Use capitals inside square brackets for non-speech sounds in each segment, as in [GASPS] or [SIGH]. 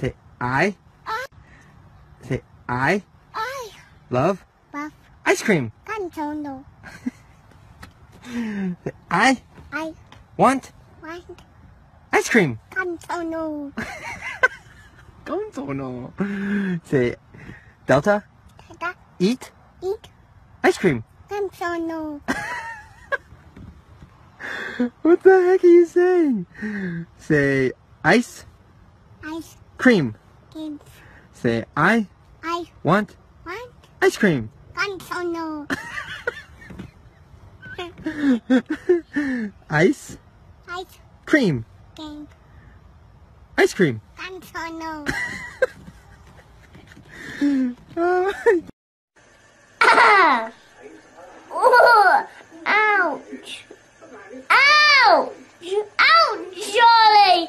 Say I. I. Say I I love love ice cream. Say I I want want ice cream. Cantono. [LAUGHS] Gonzono. Say Delta Tada. eat Eat ice cream. Cantono. [LAUGHS] What the heck are you saying? Say ice Ice cream. cream. Say I I want want ice cream. Cantono. [LAUGHS] Ice Ice cream. cream. Ice cream. Cantono. [LAUGHS] Oh, Ah! Oh! Ouch! Ouch! Ouch, Charlie!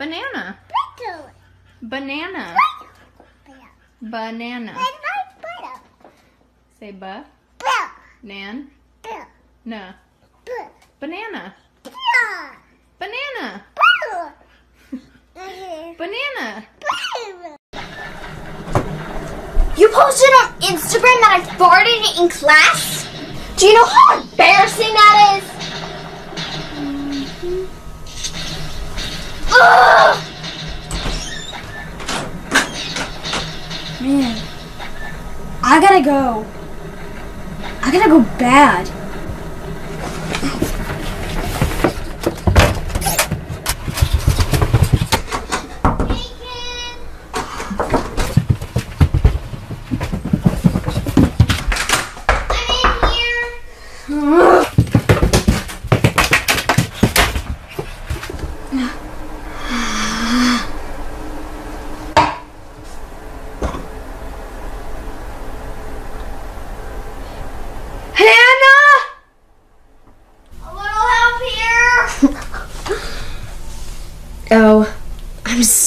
Bill! Banana. Banana. Banana. Say ba. Nan. Na. Banana. Banana. Uh-huh. Banana. You posted on Instagram that I farted in class? Do you know how embarrassing that is? Man, I gotta go. I gotta go bad.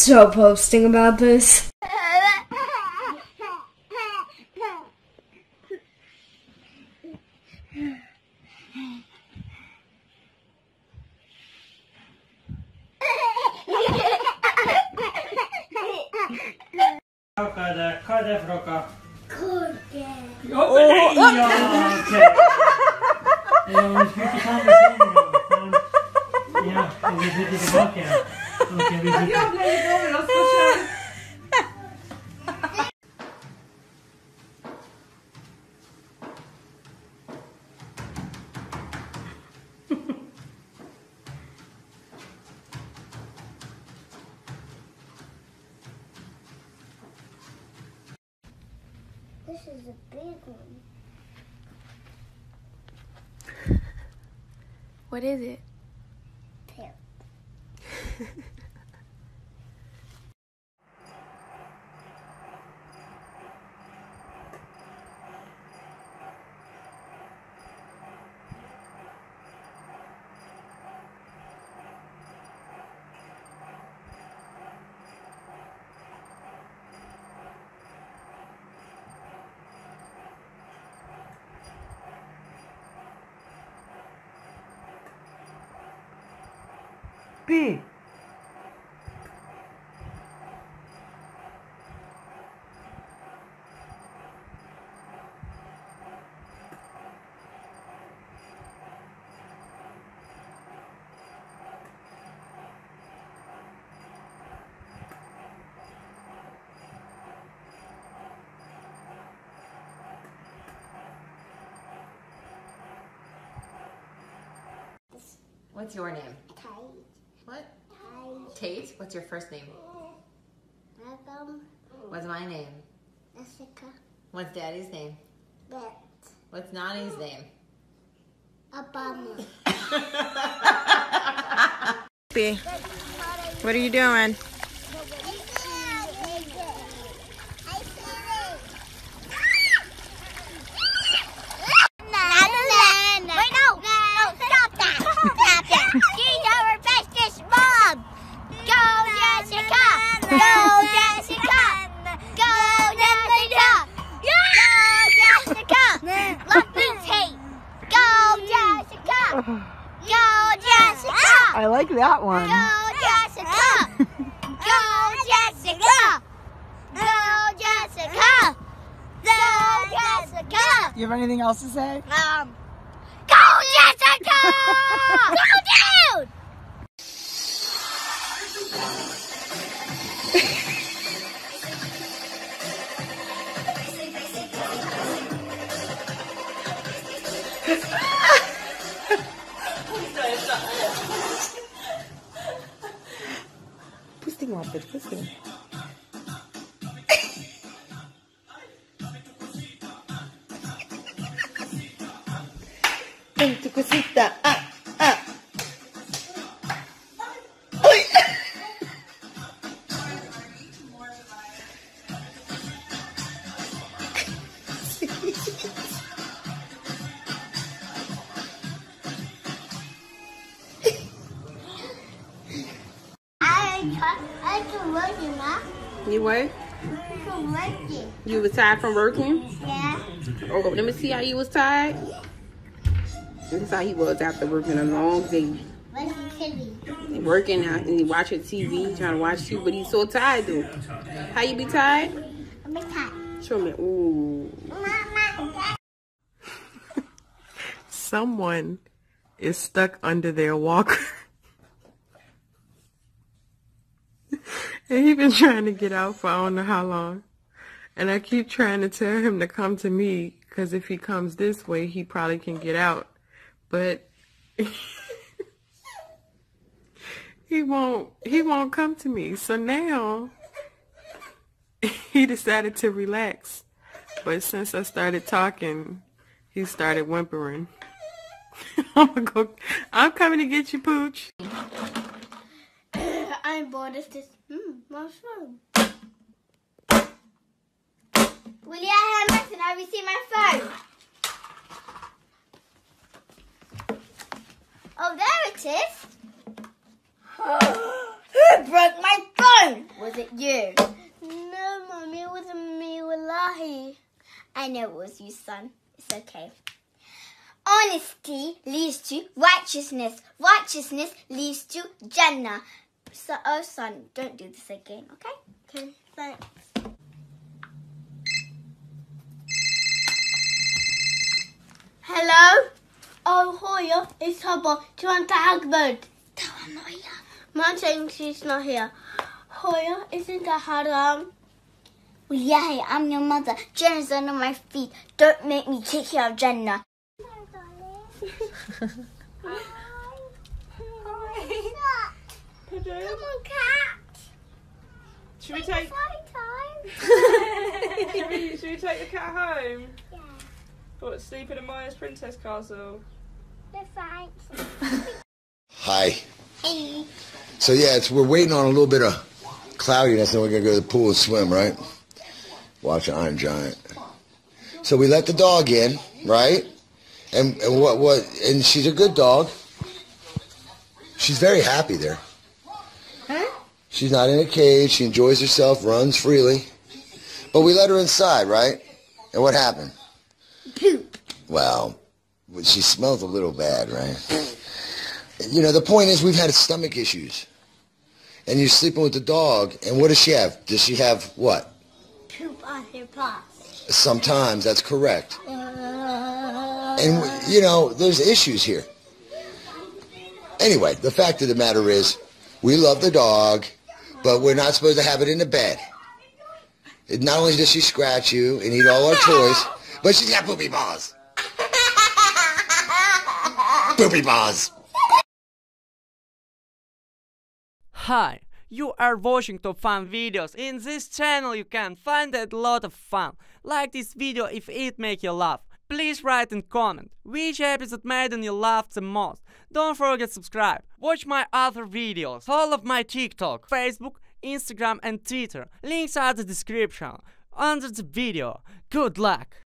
Stop posting about this. Kadar, kadar roka. Kurde. Oh, ja, okej. Ja. Okej, vi flyttar. This is a big one. What is it? Pear. [LAUGHS] B. What's your name? Tate. What? Tate. Tate? What's your first name? Malcolm. What's my name? Jessica. What's daddy's name? Bet. What's Nani's name? Obama. B. [LAUGHS] What are you doing? Wait, no, no, stop that. Stop that. She's our bestest mom. Go, Jessica. Go, Jessica. Go, Jessica. Go, Jessica. Love you, Tate. Go, Jessica. Go, Jessica. I like that one. Go, Jessica. [LAUGHS] Go, Jessica. Go, Jessica. Go, Jessica. You have anything else to say? Um, go Jessica! [LAUGHS] go down! Pusting one, bitch, [LAUGHS] ಜಾಸ್ತಿ ಮಾಡಬೇಕು so ಕುಸಿತ You what? I can. You was tired from working? Yeah. Oh, let me see how you was tired. This is how he was after working a long day. What's the? Working out and he watching TV, trying to watch TV, but he's so tired though. How you be tired? I'm tired. Show me. Ooh. Mama. [LAUGHS] Someone is stuck under their walker. And he been [LAUGHS] trying to get out for I don't know how long. And I keep trying to tell him to come to me because if he comes this way, he probably can get out. But [LAUGHS] he won't he won't come to me. So now [LAUGHS] he decided to relax. But since I started talking, he started whimpering. I'm go. I'm coming to get you, Pooch. Bored of this. Hmm, mushroom. Will you have and I receive my phone? Oh, there it is. [GASPS] Who broke my phone? Was it you? No, Mommy, it wasn't me, wallahi. I know it was you, son. It's okay. Honesty leads to righteousness. Righteousness leads to Jannah. So, oh, son, don't do this again, okay? Okay, thanks. Hello? Oh, Hoya, it's Hubba. Do you want to Ahmed? Tell him not here. Mom saying she's not here. Hoya, isn't that haram? Well, yeah, I'm your mother. Jannah's under my feet. Don't make me kick you out of Jannah. Come on, cat. Should we take time. [LAUGHS] should, we, should we take the cat home? Yeah. What, sleeping in Maya's princess castle? No thanks. Hi. Hey. So yeah, it's we're waiting on a little bit of cloudiness, and we're gonna go to the pool and swim, right? Watch Iron Giant. So we let the dog in, right? And and what what? And she's a good dog. She's very happy there. She's not in a cage. She enjoys herself, runs freely. But we let her inside, right? And what happened? Poop. Well, she smells a little bad, right? you know, the point is we've had stomach issues. And you're sleeping with the dog, and what does she have? Does she have what? Poop on her paws. Sometimes, that's correct. Uh, And, you know, there's issues here. Anyway, the fact of the matter is, we love the dog, but we're not supposed to have it in the bed. It, not only does she scratch you and eat all our toys, but she's got poopy paws. [LAUGHS] Poopy paws. Hi, you are watching top fun videos. In this channel you can find a lot of fun. Like this video if it make you laugh. Please write and comment which episode made you laugh the most. Don't forget subscribe. Watch my other videos. Follow my TikTok, Facebook, Instagram and Twitter. Links are the description under the video. Good luck!